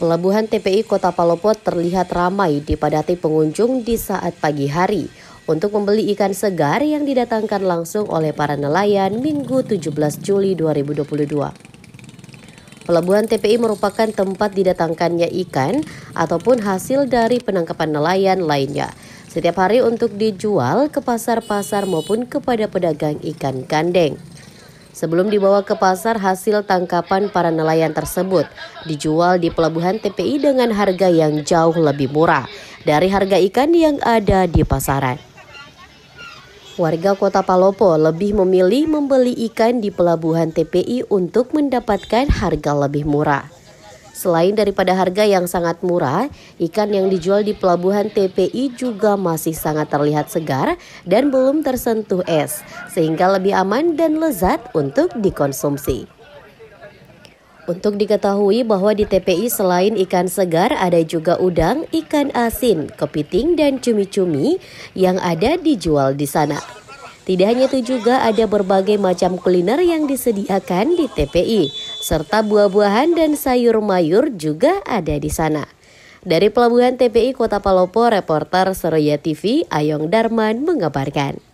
Pelabuhan TPI Kota Palopo terlihat ramai dipadati pengunjung di saat pagi hari untuk membeli ikan segar yang didatangkan langsung oleh para nelayan Minggu 17 Juli 2022. Pelabuhan TPI merupakan tempat didatangkannya ikan ataupun hasil dari penangkapan nelayan lainnya setiap hari untuk dijual ke pasar-pasar maupun kepada pedagang ikan gandeng. Sebelum dibawa ke pasar, hasil tangkapan para nelayan tersebut dijual di pelabuhan TPI dengan harga yang jauh lebih murah dari harga ikan yang ada di pasaran. Warga kota Palopo lebih memilih membeli ikan di pelabuhan TPI untuk mendapatkan harga lebih murah. Selain daripada harga yang sangat murah, ikan yang dijual di pelabuhan TPI juga masih sangat terlihat segar dan belum tersentuh es, sehingga lebih aman dan lezat untuk dikonsumsi. Untuk diketahui bahwa di TPI selain ikan segar ada juga udang, ikan asin, kepiting, dan cumi-cumi yang ada dijual di sana. Tidak hanya itu juga ada berbagai macam kuliner yang disediakan di TPI, serta buah-buahan dan sayur mayur juga ada di sana. Dari Pelabuhan TPI Kota Palopo, reporter Seroya TV Ayong Darman mengabarkan.